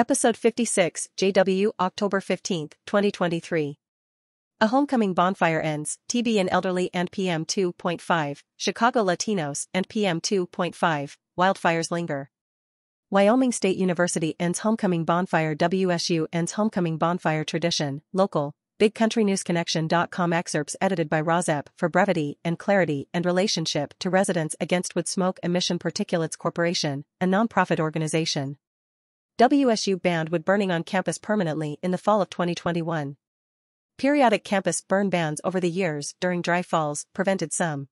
Episode 56, JW, October 15, 2023. A homecoming bonfire ends, TB and elderly and PM 2.5, Chicago Latinos and PM 2.5, wildfires linger. Wyoming State University ends homecoming bonfire WSU ends homecoming bonfire tradition, local, BigCountryNewsConnection.com excerpts edited by RAWSEP for brevity and clarity and relationship to residents against Wood Smoke Emission Particulates Corporation, a nonprofit organization. WSU banned wood burning on campus permanently in the fall of 2021. Periodic campus burn bans over the years during dry falls prevented some.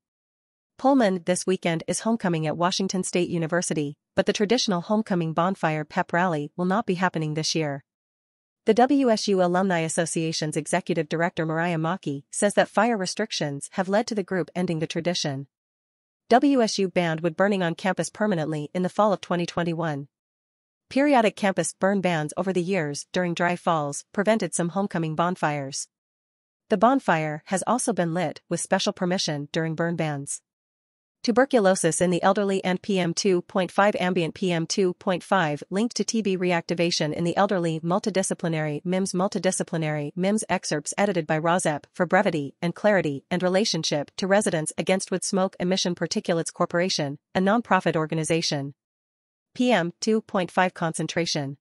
Pullman this weekend is homecoming at Washington State University, but the traditional homecoming bonfire pep rally will not be happening this year. The WSU Alumni Association's executive director Mariah Maki says that fire restrictions have led to the group ending the tradition. WSU banned wood burning on campus permanently in the fall of 2021. Periodic campus burn bans over the years during dry falls prevented some homecoming bonfires. The bonfire has also been lit with special permission during burn bans. Tuberculosis in the elderly and PM2.5 ambient PM2.5 linked to TB reactivation in the elderly multidisciplinary MIMS multidisciplinary MIMS excerpts edited by RAWSEP for brevity and clarity and relationship to residents against wood smoke emission particulates corporation, a nonprofit organization. PM 2.5 concentration.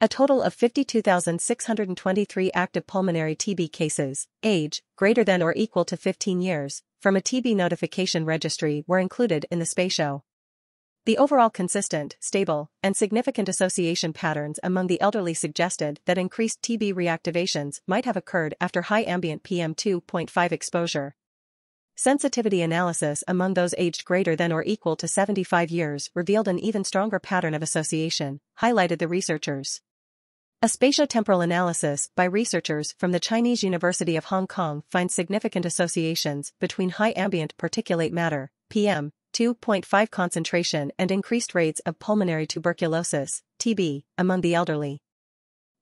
A total of 52,623 active pulmonary TB cases, age, greater than or equal to 15 years, from a TB notification registry were included in the SPACIO. The overall consistent, stable, and significant association patterns among the elderly suggested that increased TB reactivations might have occurred after high ambient PM2.5 exposure. Sensitivity analysis among those aged greater than or equal to 75 years revealed an even stronger pattern of association, highlighted the researchers. A spatiotemporal analysis by researchers from the Chinese University of Hong Kong finds significant associations between high ambient particulate matter, PM, 2.5 concentration and increased rates of pulmonary tuberculosis, TB, among the elderly.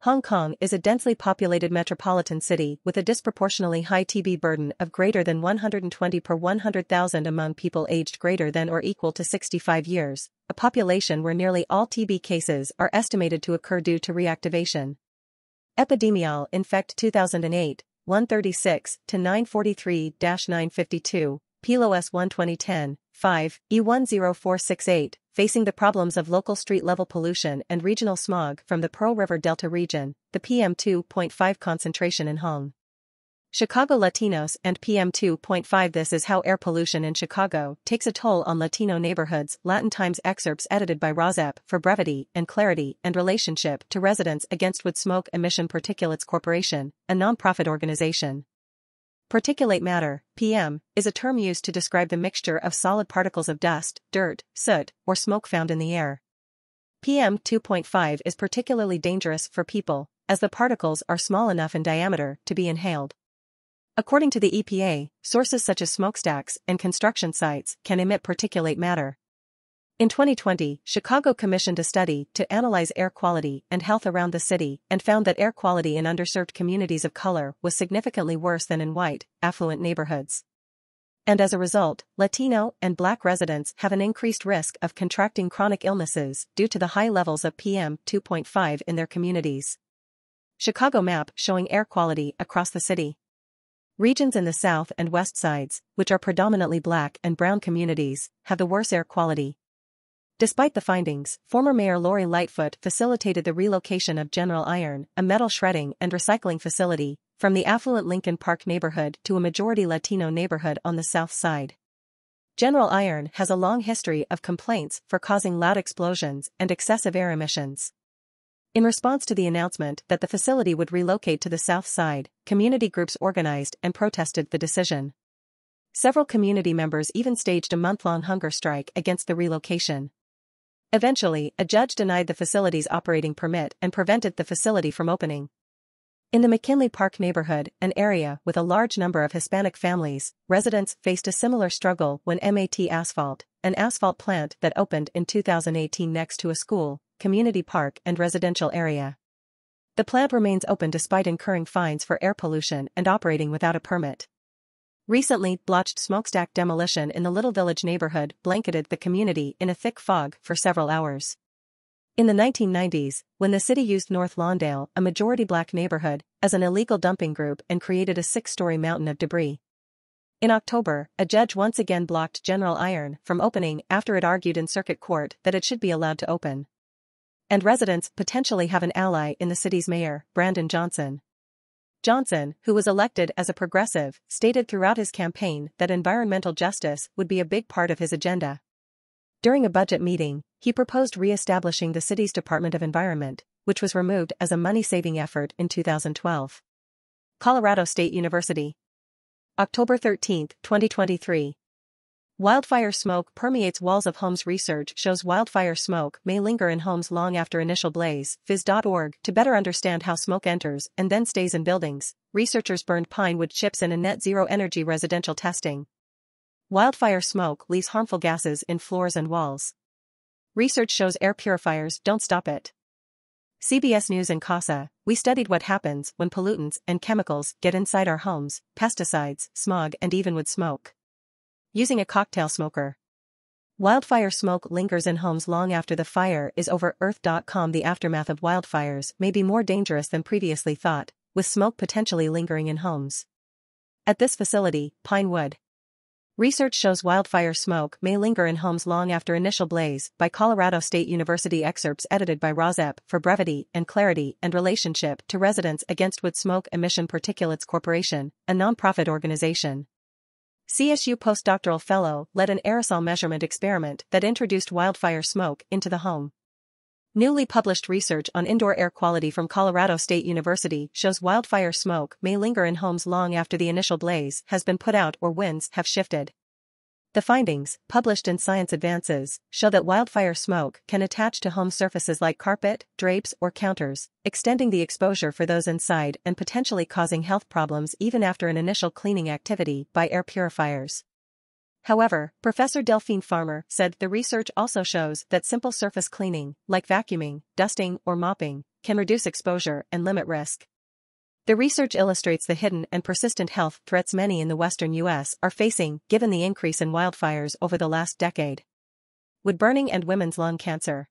Hong Kong is a densely populated metropolitan city with a disproportionately high TB burden of greater than 120 per 100,000 among people aged greater than or equal to 65 years, a population where nearly all TB cases are estimated to occur due to reactivation. Epidemiol Infect 2008, 136 to 943-952, PLOS 1 2010, 5, E10468, facing the problems of local street-level pollution and regional smog from the Pearl River Delta region, the PM2.5 concentration in Hong. Chicago Latinos and PM2.5 This is how air pollution in Chicago takes a toll on Latino neighborhoods Latin Times excerpts edited by RAWSEP for brevity and clarity and relationship to residents against Wood Smoke Emission Particulates Corporation, a nonprofit organization. Particulate matter, PM, is a term used to describe the mixture of solid particles of dust, dirt, soot, or smoke found in the air. PM 2.5 is particularly dangerous for people, as the particles are small enough in diameter to be inhaled. According to the EPA, sources such as smokestacks and construction sites can emit particulate matter. In 2020, Chicago commissioned a study to analyze air quality and health around the city and found that air quality in underserved communities of color was significantly worse than in white, affluent neighborhoods. And as a result, Latino and Black residents have an increased risk of contracting chronic illnesses due to the high levels of PM 2.5 in their communities. Chicago map showing air quality across the city. Regions in the south and west sides, which are predominantly black and brown communities, have the worst air quality, Despite the findings, former Mayor Lori Lightfoot facilitated the relocation of General Iron, a metal shredding and recycling facility, from the affluent Lincoln Park neighborhood to a majority Latino neighborhood on the south side. General Iron has a long history of complaints for causing loud explosions and excessive air emissions. In response to the announcement that the facility would relocate to the south side, community groups organized and protested the decision. Several community members even staged a month-long hunger strike against the relocation. Eventually, a judge denied the facility's operating permit and prevented the facility from opening. In the McKinley Park neighborhood, an area with a large number of Hispanic families, residents faced a similar struggle when MAT Asphalt, an asphalt plant that opened in 2018 next to a school, community park and residential area. The plant remains open despite incurring fines for air pollution and operating without a permit. Recently, blotched smokestack demolition in the Little Village neighborhood blanketed the community in a thick fog for several hours. In the 1990s, when the city used North Lawndale, a majority black neighborhood, as an illegal dumping group and created a six-story mountain of debris. In October, a judge once again blocked General Iron from opening after it argued in circuit court that it should be allowed to open. And residents potentially have an ally in the city's mayor, Brandon Johnson. Johnson, who was elected as a progressive, stated throughout his campaign that environmental justice would be a big part of his agenda. During a budget meeting, he proposed re-establishing the city's Department of Environment, which was removed as a money-saving effort in 2012. Colorado State University. October 13, 2023. Wildfire smoke permeates walls of homes. Research shows wildfire smoke may linger in homes long after initial blaze. Phys.org To better understand how smoke enters and then stays in buildings, researchers burned pine wood chips in a net zero energy residential testing. Wildfire smoke leaves harmful gases in floors and walls. Research shows air purifiers don't stop it. CBS News and CASA, we studied what happens when pollutants and chemicals get inside our homes, pesticides, smog and even wood smoke. Using a cocktail smoker. Wildfire smoke lingers in homes long after the fire is over. Earth.com The aftermath of wildfires may be more dangerous than previously thought, with smoke potentially lingering in homes. At this facility, Pinewood, Research shows wildfire smoke may linger in homes long after initial blaze by Colorado State University excerpts edited by RAWSEP for brevity and clarity and relationship to Residents Against Wood Smoke Emission Particulates Corporation, a nonprofit organization. CSU postdoctoral fellow led an aerosol measurement experiment that introduced wildfire smoke into the home. Newly published research on indoor air quality from Colorado State University shows wildfire smoke may linger in homes long after the initial blaze has been put out or winds have shifted. The findings, published in Science Advances, show that wildfire smoke can attach to home surfaces like carpet, drapes, or counters, extending the exposure for those inside and potentially causing health problems even after an initial cleaning activity by air purifiers. However, Professor Delphine Farmer said the research also shows that simple surface cleaning, like vacuuming, dusting, or mopping, can reduce exposure and limit risk. The research illustrates the hidden and persistent health threats many in the western U.S. are facing given the increase in wildfires over the last decade. Wood burning and women's lung cancer.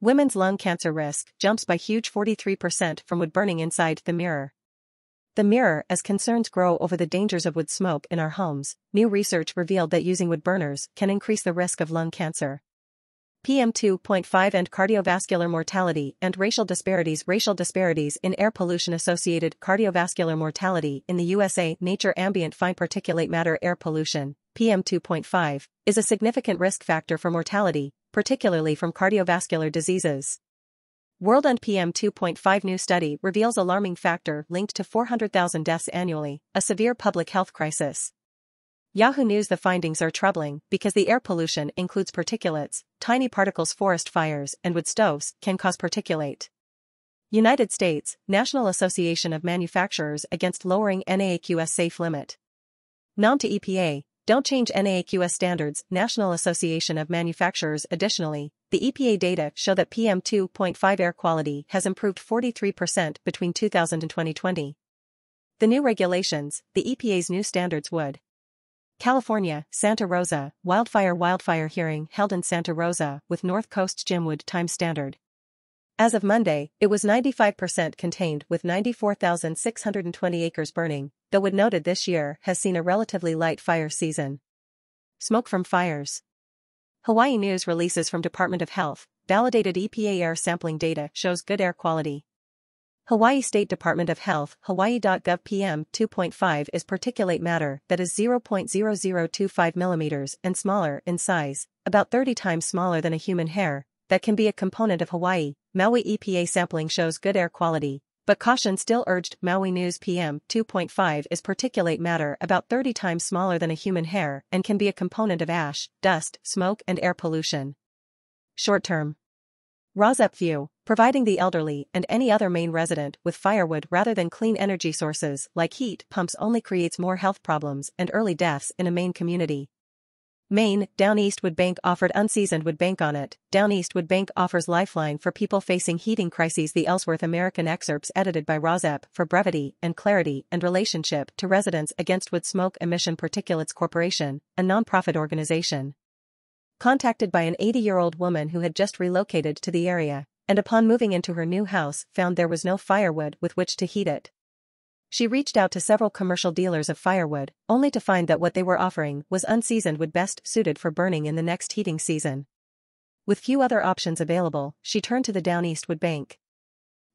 Women's lung cancer risk jumps by huge 43% from wood burning inside the mirror. The mirror as concerns grow over the dangers of wood smoke in our homes, new research revealed that using wood burners can increase the risk of lung cancer. PM2.5 and cardiovascular mortality and racial disparities Racial disparities in air pollution associated cardiovascular mortality in the USA Nature ambient fine particulate matter air pollution, PM2.5, is a significant risk factor for mortality, particularly from cardiovascular diseases. World and PM 2.5 new study reveals alarming factor linked to 400,000 deaths annually, a severe public health crisis. Yahoo News The findings are troubling because the air pollution includes particulates, tiny particles forest fires and wood stoves can cause particulate. United States, National Association of Manufacturers against lowering NAAQS safe limit. NAM to EPA, don't change NAAQS standards, National Association of Manufacturers. Additionally, the EPA data show that PM2.5 air quality has improved 43% between 2000 and 2020. The new regulations, the EPA's new standards would. California, Santa Rosa, wildfire wildfire hearing held in Santa Rosa with North Coast Jimwood time standard. As of Monday, it was 95% contained with 94,620 acres burning, though wood noted this year has seen a relatively light fire season. Smoke from fires. Hawaii News releases from Department of Health, validated EPA air sampling data shows good air quality. Hawaii State Department of Health, Hawaii.gov PM 2.5 is particulate matter that is 0.0025 millimeters and smaller in size, about 30 times smaller than a human hair, that can be a component of Hawaii, Maui EPA sampling shows good air quality, but caution still urged Maui News PM 2.5 is particulate matter about 30 times smaller than a human hair and can be a component of ash, dust, smoke and air pollution. Short term. RAWSEP View, providing the elderly and any other Maine resident with firewood rather than clean energy sources like heat pumps only creates more health problems and early deaths in a Maine community. Maine, Down East Wood Bank offered unseasoned wood bank on it. Down East Wood Bank offers lifeline for people facing heating crises. The Ellsworth American excerpts edited by RAWSEP for brevity and clarity and relationship to Residents Against Wood Smoke Emission Particulates Corporation, a nonprofit organization. contacted by an 80-year-old woman who had just relocated to the area, and upon moving into her new house found there was no firewood with which to heat it. She reached out to several commercial dealers of firewood, only to find that what they were offering was unseasoned wood best suited for burning in the next heating season. With few other options available, she turned to the Down East Wood Bank.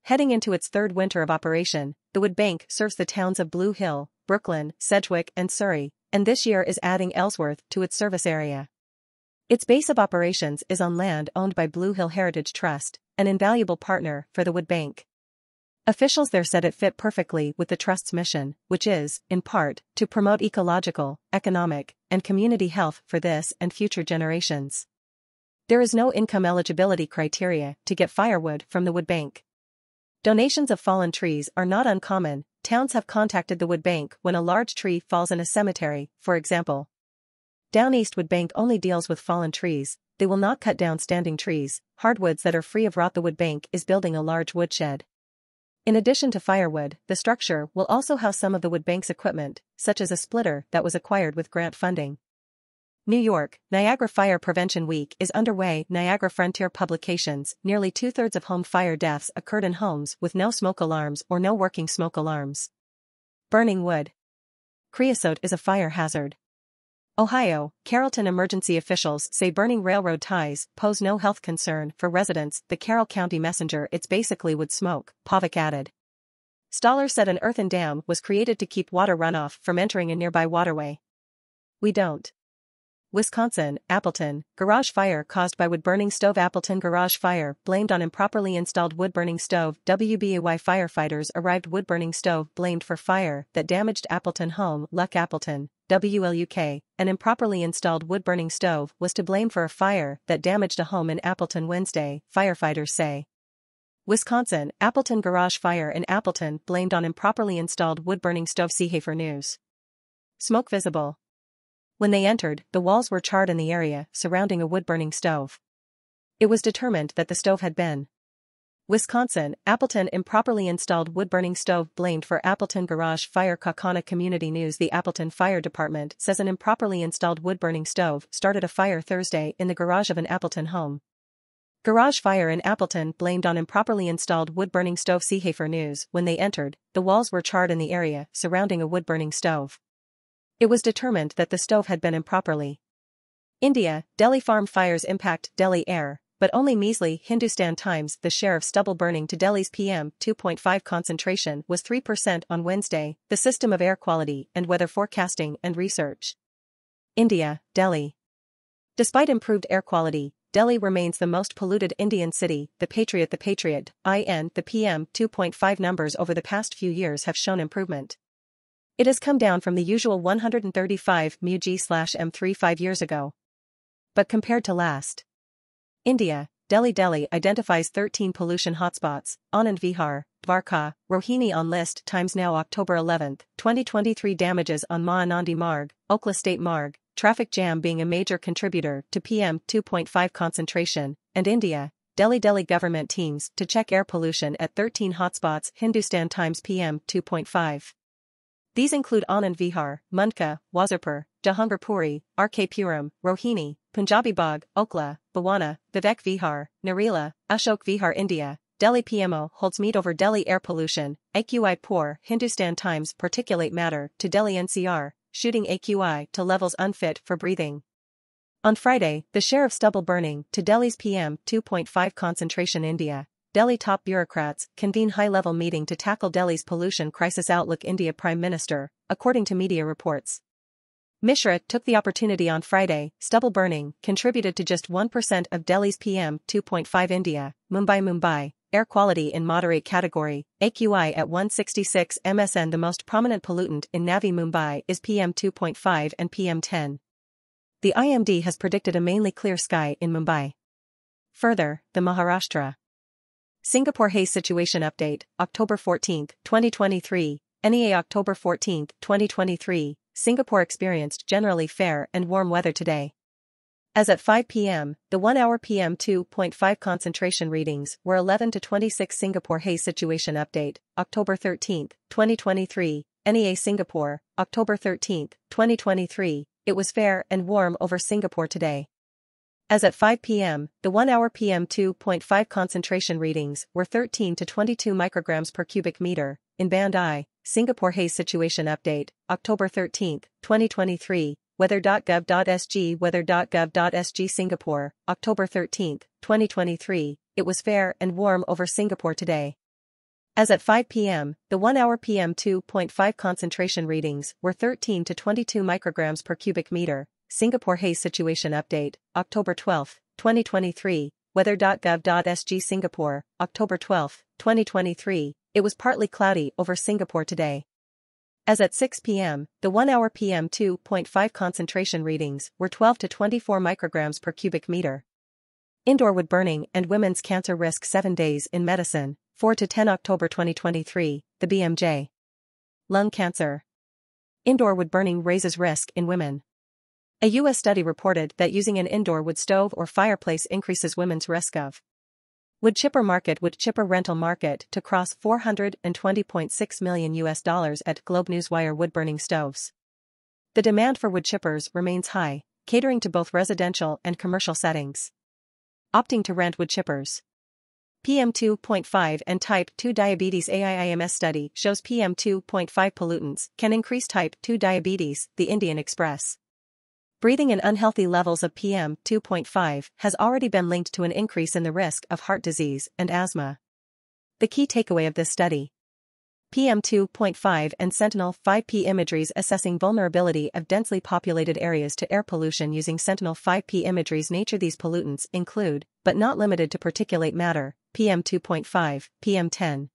Heading into its third winter of operation, the Wood Bank serves the towns of Blue Hill, Brooklin, Sedgwick, and Surry, and this year is adding Ellsworth to its service area. Its base of operations is on land owned by Blue Hill Heritage Trust, an invaluable partner for the Wood Bank. Officials there said it fit perfectly with the Trust's mission, which is, in part, to promote ecological, economic, and community health for this and future generations. There is no income eligibility criteria to get firewood from the wood bank. Donations of fallen trees are not uncommon, towns have contacted the wood bank when a large tree falls in a cemetery, for example. Down East Wood Bank only deals with fallen trees, they will not cut down standing trees, hardwoods that are free of rot the wood bank is building a large woodshed. In addition to firewood, the structure will also house some of the wood bank's equipment, such as a splitter that was acquired with grant funding. New York, Niagara Fire Prevention Week is underway. Niagara Frontier Publications, nearly two-thirds of home fire deaths occurred in homes with no smoke alarms or no working smoke alarms. Burning wood. Creosote is a fire hazard. Ohio, Carrollton emergency officials say burning railroad ties pose no health concern for residents. The Carroll County Messenger it's basically wood smoke, Pavlik added. Stoller said an earthen dam was created to keep water runoff from entering a nearby waterway. We don't. Wisconsin, Appleton, garage fire caused by wood burning stove Appleton garage fire blamed on improperly installed wood burning stove WBAY firefighters arrived wood burning stove blamed for fire that damaged Appleton home Luck Appleton, WLUK, an improperly installed wood burning stove was to blame for a fire that damaged a home in Appleton Wednesday, firefighters say. Wisconsin, Appleton garage fire in Appleton blamed on improperly installed wood burning stove Seehafer News. Smoke visible. When they entered, the walls were charred in the area surrounding a wood-burning stove. It was determined that the stove had been Wisconsin, Appleton improperly installed wood-burning stove blamed for Appleton garage fire Kaukauna Community News The Appleton Fire Department says an improperly installed wood-burning stove started a fire Thursday in the garage of an Appleton home. Garage fire in Appleton blamed on improperly installed wood-burning stove Seehafer News when they entered, the walls were charred in the area surrounding a wood-burning stove. It was determined that the stove had been improperly. India, Delhi farm fires impact Delhi air, but only measly Hindustan Times the share of stubble burning to Delhi's PM 2.5 concentration was 3% on Wednesday, the System of Air Quality and Weather Forecasting and Research. India, Delhi. Despite improved air quality, Delhi remains the most polluted Indian city, the Patriot the Patriot, IN the PM 2.5 numbers over the past few years have shown improvement. It has come down from the usual 135 μg/m3 five years ago. But compared to last. India, Delhi Delhi identifies 13 pollution hotspots, Anand Vihar, Dwarka, Rohini on list times now October 11, 2023 damages on Mahanandi Marg, Okhla State Marg, traffic jam being a major contributor to PM 2.5 concentration, and India, Delhi Delhi government teams to check air pollution at 13 hotspots Hindustan Times PM 2.5. These include Anand Vihar, Mundka, Wazirpur, Jahangirpuri, RK Puram, Rohini, Punjabi Bagh, Okhla, Bawana, Vivek Vihar, Narela, Ashok Vihar India, Delhi PMO holds meet over Delhi air pollution, AQI poor Hindustan Times particulate matter to Delhi NCR, shooting AQI to levels unfit for breathing. On Friday, the share of stubble burning to Delhi's PM 2.5 concentration India, Delhi top bureaucrats convene high-level meeting to tackle Delhi's pollution crisis outlook India Prime Minister, according to media reports. Mishra took the opportunity on Friday, stubble burning contributed to just 1% of Delhi's PM 2.5 India, Mumbai Mumbai, air quality in moderate category, AQI at 166 MSN the most prominent pollutant in Navi Mumbai is PM 2.5 and PM 10. The IMD has predicted a mainly clear sky in Mumbai. Further, the Maharashtra Singapore Haze Situation Update, October 14, 2023, NEA October 14, 2023, Singapore experienced generally fair and warm weather today. As at 5 p.m., the 1-hour PM 2.5 concentration readings were 11 to 26 Singapore Haze Situation Update, October 13, 2023, NEA Singapore, October 13, 2023, it was fair and warm over Singapore today. As at 5 p.m., the 1-hour PM2.5 concentration readings were 13 to 22 micrograms per cubic meter. In Band I, Singapore haze situation update, October 13, 2023, weather.gov.sg weather.gov.sg Singapore, October 13, 2023, it was fair and warm over Singapore today. As at 5 p.m., the 1-hour PM2.5 concentration readings were 13 to 22 micrograms per cubic meter. Singapore haze situation update, October 12, 2023, weather.gov.sg Singapore, October 12, 2023, it was partly cloudy over Singapore today. As at 6 p.m., the 1-hour PM2.5 concentration readings were 12 to 24 micrograms per cubic meter. Indoor wood burning and women's cancer risk 7 days in medicine, 4 to 10 October 2023, the BMJ. Lung cancer. Indoor wood burning raises risk in women. A U.S. study reported that using an indoor wood stove or fireplace increases women's risk of wood chipper market wood chipper rental market to cross 420.6 million US dollars at Globe Newswire wood burning stoves. The demand for wood chippers remains high, catering to both residential and commercial settings. Opting to rent wood chippers. PM2.5 and type 2 diabetes AIIMS study shows PM2.5 pollutants can increase type 2 diabetes, the Indian Express. Breathing in unhealthy levels of PM 2.5 has already been linked to an increase in the risk of heart disease and asthma. The key takeaway of this study PM 2.5 and Sentinel 5P imageries assessing vulnerability of densely populated areas to air pollution using Sentinel 5P imageries nature these pollutants include, but not limited to particulate matter, PM 2.5, PM 10,